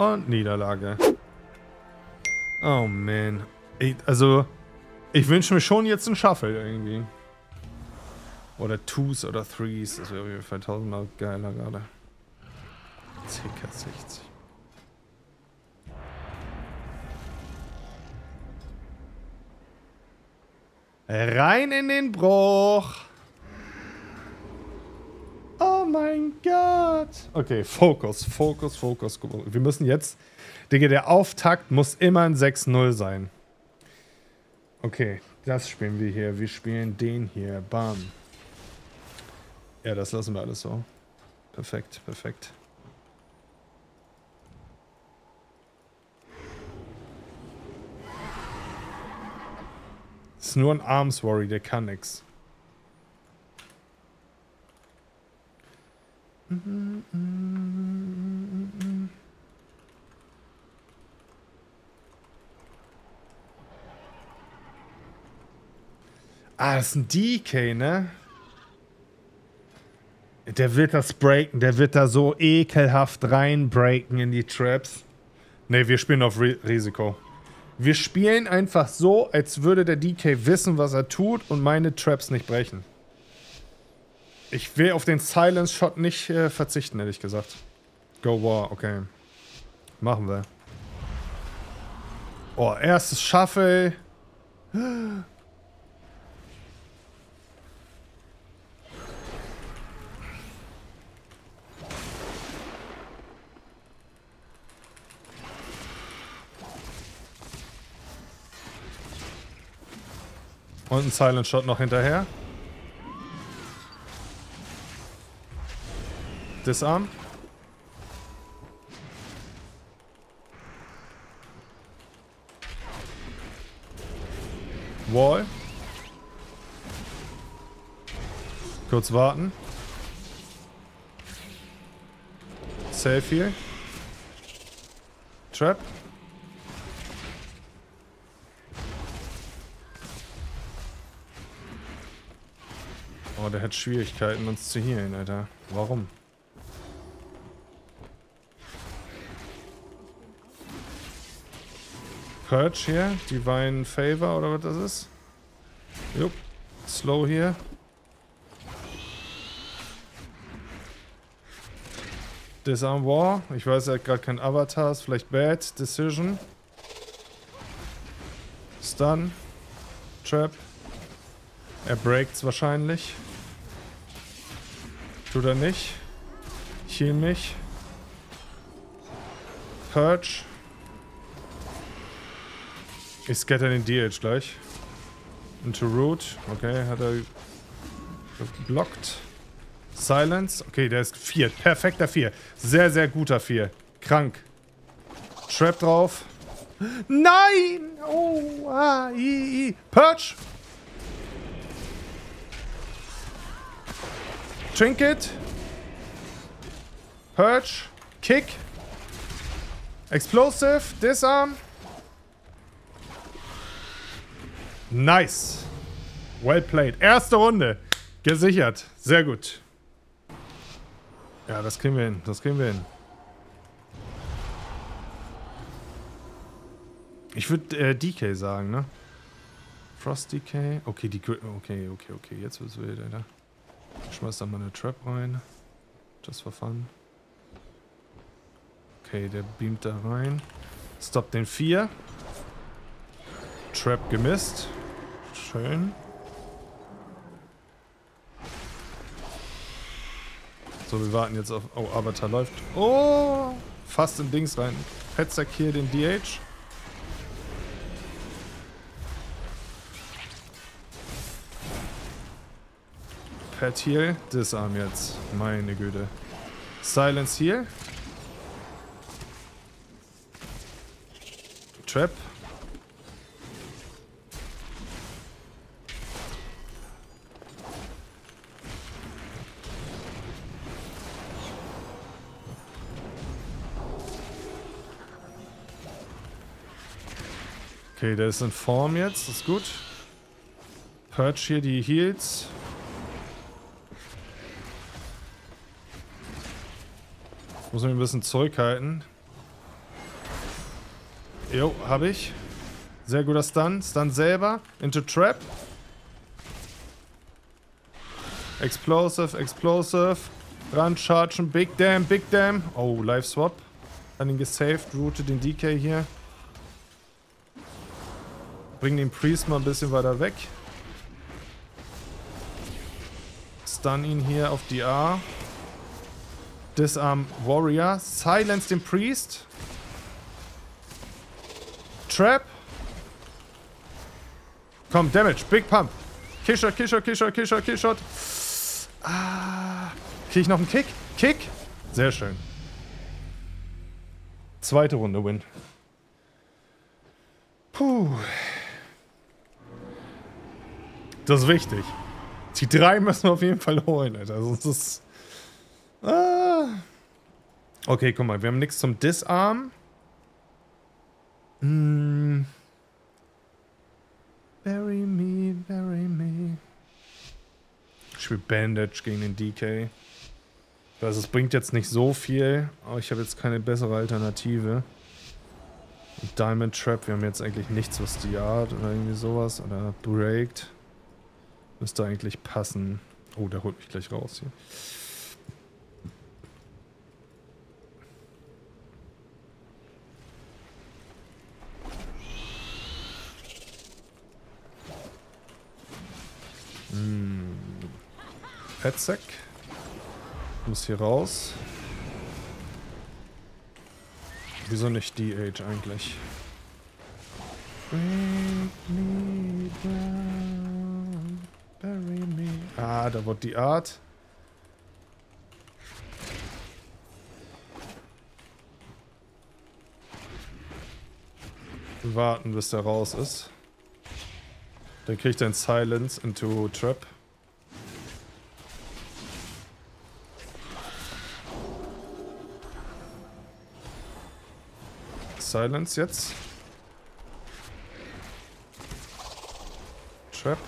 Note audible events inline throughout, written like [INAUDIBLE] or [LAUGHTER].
Und Niederlage. Oh man. Ich, also, ich wünsche mir schon jetzt einen Shuffle irgendwie. Oder Twos oder Threes. Das wäre auf jeden Fall tausendmal geiler gerade. CK60. Rein in den Bruch. Mein Gott. Okay, Fokus, Fokus, Fokus. Wir müssen jetzt... Digga, der Auftakt muss immer ein 6-0 sein. Okay, das spielen wir hier. Wir spielen den hier. Bam. Ja, das lassen wir alles so. Perfekt, perfekt. Ist nur ein Arms Worry, der kann nix. Ah, das ist ein DK, ne? Der wird das breaken, der wird da so ekelhaft reinbreaken in die Traps. Ne, wir spielen auf Risiko. Wir spielen einfach so, als würde der DK wissen, was er tut und meine Traps nicht brechen. Ich will auf den Silence Shot nicht äh, verzichten, ehrlich gesagt. Go War, okay. Machen wir. Oh, erstes Shuffle. Und ein Silent Shot noch hinterher. Disarm. Wall. Kurz warten. Safe hier. Trap. Oh, der hat Schwierigkeiten, uns zu healen, Alter. Warum? Purge hier, Divine Favor oder was das ist. Jupp. Slow hier. Disarm War. Ich weiß, er hat gerade kein Avatar. Ist vielleicht Bad. Decision. Stun. Trap. Er breaks wahrscheinlich. Tut er nicht. Ich heal mich. Purge. Ich scatter den DH gleich. Into Root. Okay, hat er geblockt. Silence. Okay, der ist 4. Perfekter 4. Sehr, sehr guter 4. Krank. Trap drauf. Nein! Oh, ah, i, i. Purge! Trinket. Purge. Kick. Explosive. Disarm. Nice. Well played. Erste Runde. Gesichert. Sehr gut. Ja, das kriegen wir hin. Das kriegen wir hin. Ich würde äh, DK sagen, ne? Frost DK. Okay, die. Okay, okay, okay. Jetzt wird's wild, Alter. Ich schmeiß da mal eine Trap rein. Just for fun. Okay, der beamt da rein. Stop den 4. Trap gemisst. Schön. So, wir warten jetzt auf... Oh, Avatar läuft. Oh! Fast in Dings rein. Petzack hier den DH. Pet Heal. Disarm jetzt. Meine Güte. Silence Heal. Trap. Okay, der ist in Form jetzt. Ist gut. Purge hier die Heals. Muss mich ein bisschen zurückhalten. Jo, hab ich. Sehr guter Stun. Stun selber. Into Trap. Explosive, Explosive. Run, chargen. Big Damn, Big Damn. Oh, Live Swap. Dann ihn gesaved. Routet den DK hier. Bring den Priest mal ein bisschen weiter weg. Stun ihn hier auf die A. Disarm Warrior. Silence den Priest. Trap. Komm, Damage. Big Pump. Killshot, Killshot, Killshot, Killshot, Killshot. Ah. Krieg ich noch einen Kick? Kick? Sehr schön. Zweite Runde Win. Puh. Das ist wichtig. Die drei müssen wir auf jeden Fall holen, Alter. Sonst ist... Ah. Okay, guck mal. Wir haben nichts zum Disarm. Hm. Bury me, bury me. Ich spiele Bandage gegen den DK. Also es bringt jetzt nicht so viel, aber ich habe jetzt keine bessere Alternative. Diamond Trap, wir haben jetzt eigentlich nichts, was die Art oder irgendwie sowas. Oder Breaked. Müsste eigentlich passen. Oh, der holt mich gleich raus hier. Hm. Petsack. Muss hier raus. Wieso nicht DH eigentlich? Ah, da wird die Art. Warten, bis der raus ist. Dann kriegt er ein Silence into Trap. Silence jetzt. Trap.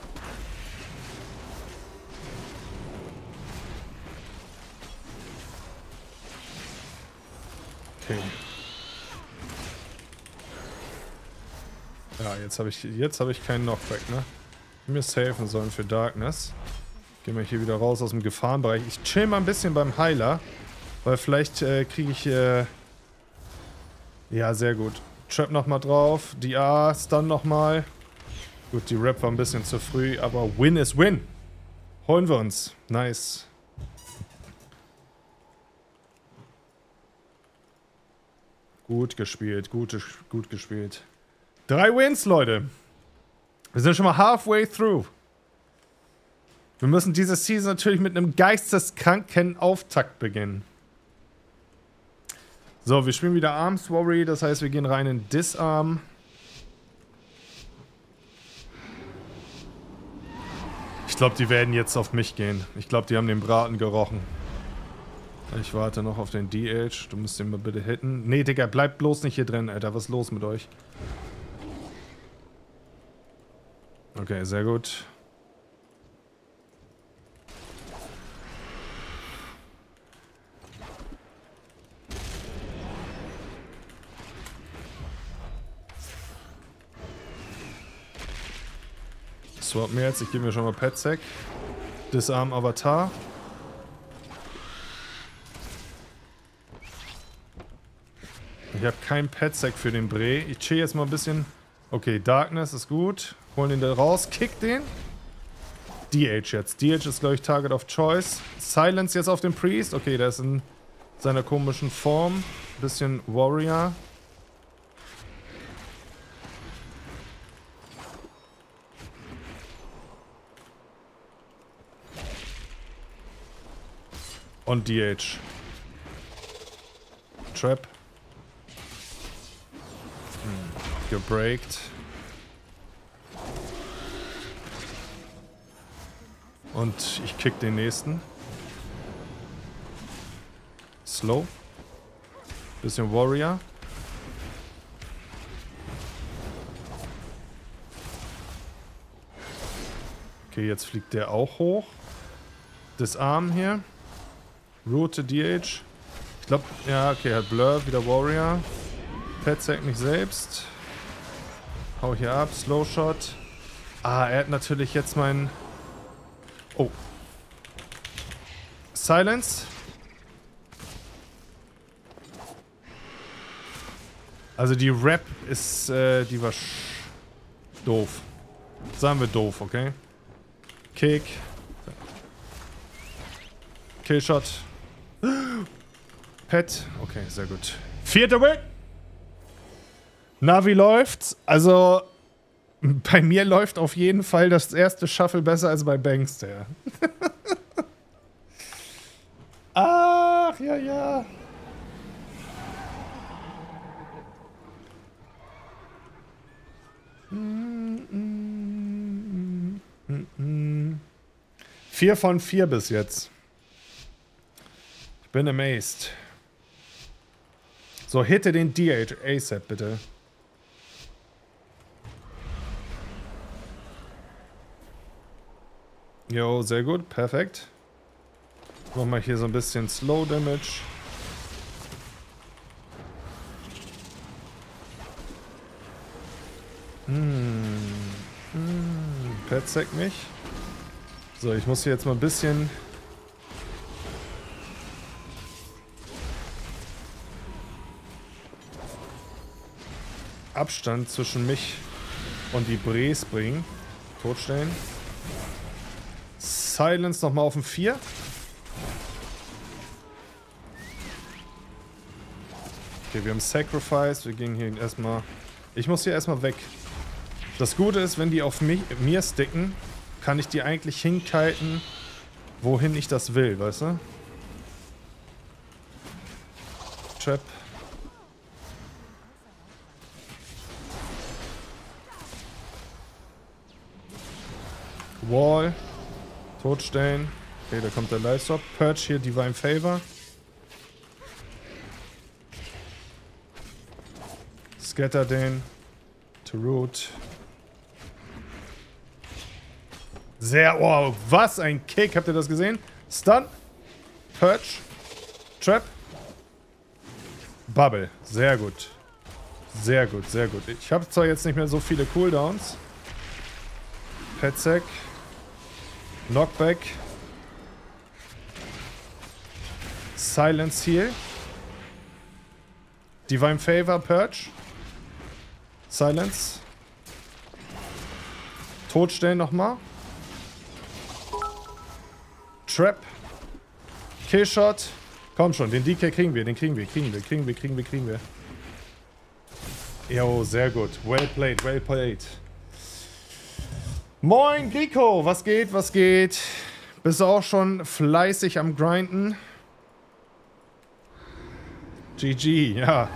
Okay. Ja, jetzt habe ich jetzt habe ich keinen Knockback, ne? Mir safen sollen für Darkness. Gehen wir hier wieder raus aus dem Gefahrenbereich. Ich chill mal ein bisschen beim Heiler, weil vielleicht äh, kriege ich äh, ja, sehr gut. Trap nochmal drauf. Die A, Stun nochmal. Gut, die Rap war ein bisschen zu früh, aber Win ist Win. Holen wir uns. Nice. Gut gespielt, gut, gut gespielt. Drei Wins, Leute. Wir sind schon mal halfway through. Wir müssen diese Season natürlich mit einem geisteskranken Auftakt beginnen. So, wir spielen wieder Arms Worry, das heißt, wir gehen rein in Disarm. Ich glaube, die werden jetzt auf mich gehen. Ich glaube, die haben den Braten gerochen. Ich warte noch auf den DH. Du musst den mal bitte hitten. Nee, Digga, bleib bloß nicht hier drin, Alter. Was ist los mit euch? Okay, sehr gut. Swap mir jetzt. Ich gebe mir schon mal Petsack. Disarm Avatar. Ich habe kein Petsack für den Bre. Ich chill jetzt mal ein bisschen. Okay, Darkness ist gut. Holen den da raus. Kick den. DH jetzt. DH ist, glaube ich, Target of Choice. Silence jetzt auf den Priest. Okay, der ist in seiner komischen Form. Bisschen Warrior. Und DH. Trap. Gebreakt. Und ich kick den nächsten. Slow. Bisschen Warrior. Okay, jetzt fliegt der auch hoch. Das Arm hier. Route DH. Ich glaube, ja, okay, hat Blur, wieder Warrior. Petsack nicht selbst. Hau hier ab. Slow Shot. Ah, er hat natürlich jetzt meinen... Oh. Silence. Also die Rap ist, äh, die war doof. Sagen wir doof, okay? Kick. Killshot. [GASPS] Pet. Okay, sehr gut. Vierter Win. Na, wie läuft's? Also, bei mir läuft auf jeden Fall das erste Shuffle besser als bei Bankster. [LAUGHS] Ach, ja, ja. Vier von vier bis jetzt. Ich bin amazed. So, hitte den DH ASAP bitte. Jo, sehr gut, perfekt. Nochmal hier so ein bisschen Slow Damage. Hm. Hm. Petzek mich. So, ich muss hier jetzt mal ein bisschen Abstand zwischen mich und die Brees bringen. Totstellen. Silence nochmal auf dem 4. Okay, wir haben Sacrifice. Wir gehen hier erstmal... Ich muss hier erstmal weg. Das Gute ist, wenn die auf mich, mir sticken, kann ich die eigentlich hinkiten, wohin ich das will, weißt du? Trap. Wall. Totstellen. Okay, da kommt der Live-Stop. Purge hier, Divine Favor. Scatter den. To root. Sehr, oh, was ein Kick. Habt ihr das gesehen? Stun. Purge. Trap. Bubble. Sehr gut. Sehr gut, sehr gut. Ich habe zwar jetzt nicht mehr so viele Cooldowns. Petzek. Knockback. Silence Heal. Divine Favor, Purge. Silence. Totstellen nochmal. Trap. Killshot. Komm schon, den DK kriegen wir, den kriegen wir, kriegen wir, kriegen wir, kriegen wir, kriegen wir. Jo, sehr gut. Well played, well played. Moin, Griko, was geht, was geht? Bist du auch schon fleißig am Grinden? GG, ja.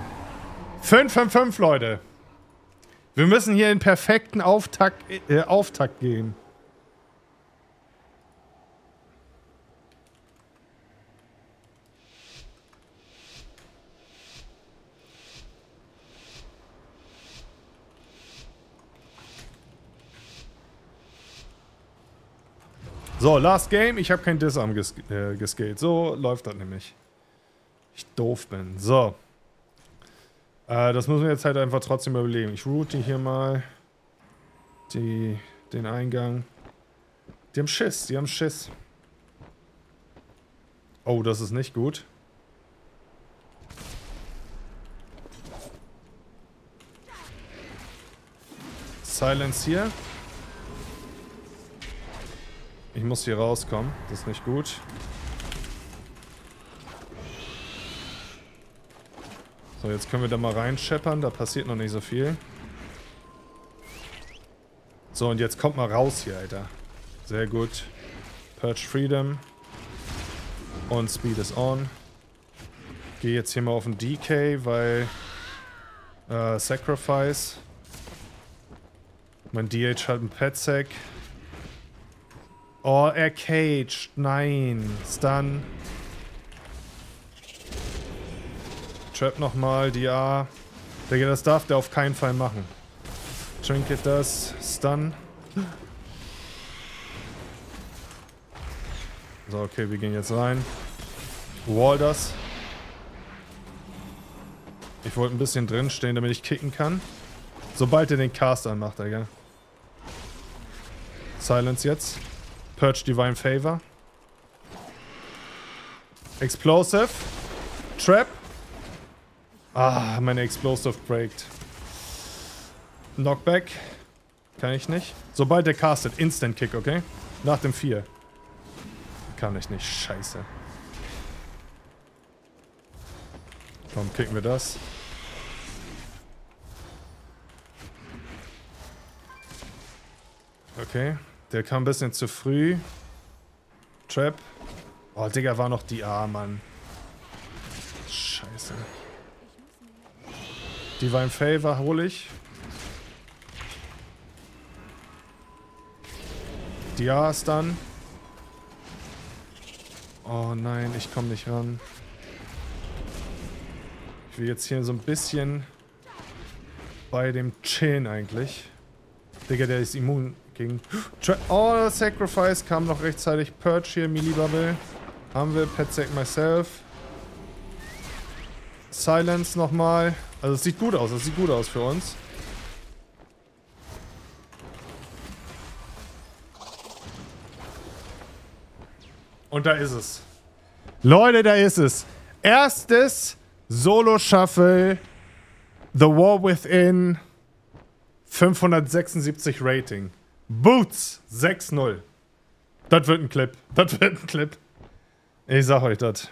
5 5 5, Leute. Wir müssen hier in perfekten Auftakt, äh, Auftakt gehen. So, last game. Ich habe kein Disarm ges äh, gescaled. So läuft das nämlich. Ich doof bin. So. Äh, das müssen wir jetzt halt einfach trotzdem überleben. Ich route hier mal die, den Eingang. Die haben Schiss. Die haben Schiss. Oh, das ist nicht gut. Silence hier. Ich muss hier rauskommen. Das ist nicht gut. So, jetzt können wir da mal reinscheppern. Da passiert noch nicht so viel. So, und jetzt kommt mal raus hier, Alter. Sehr gut. Purge Freedom. Und Speed is on. Gehe jetzt hier mal auf den DK, weil... Äh, Sacrifice. Mein DH hat einen Pet-Sack. Oh, er caged. Nein. Stun. Trap nochmal. Die A. Digga, das darf der auf keinen Fall machen. Trinket das. Stun. So, okay, wir gehen jetzt rein. Wall das. Ich wollte ein bisschen drin stehen, damit ich kicken kann. Sobald er den Cast anmacht, Digga. Silence jetzt. Purge Divine Favor. Explosive. Trap. Ah, meine Explosive breakt. Knockback. Kann ich nicht. Sobald der castet, Instant Kick, okay? Nach dem 4. Kann ich nicht. Scheiße. Komm, kicken wir das. Okay. Der kam ein bisschen zu früh. Trap. Oh, Digga, war noch die A, Mann. Scheiße. Divine Favor hole ich. Die A ist dann. Oh nein, ich komme nicht ran. Ich will jetzt hier so ein bisschen bei dem chillen eigentlich. Digga, der ist immun gegen... Oh, Sacrifice kam noch rechtzeitig. Purge hier, Melee Bubble. Haben wir. Pet Sack Myself. Silence nochmal. Also es sieht gut aus. Es sieht gut aus für uns. Und da ist es. Leute, da ist es. Erstes Solo-Shuffle. The War Within. 576 Rating. Boots 6-0. Das wird ein Clip. Das wird ein Clip. Ich sag euch das.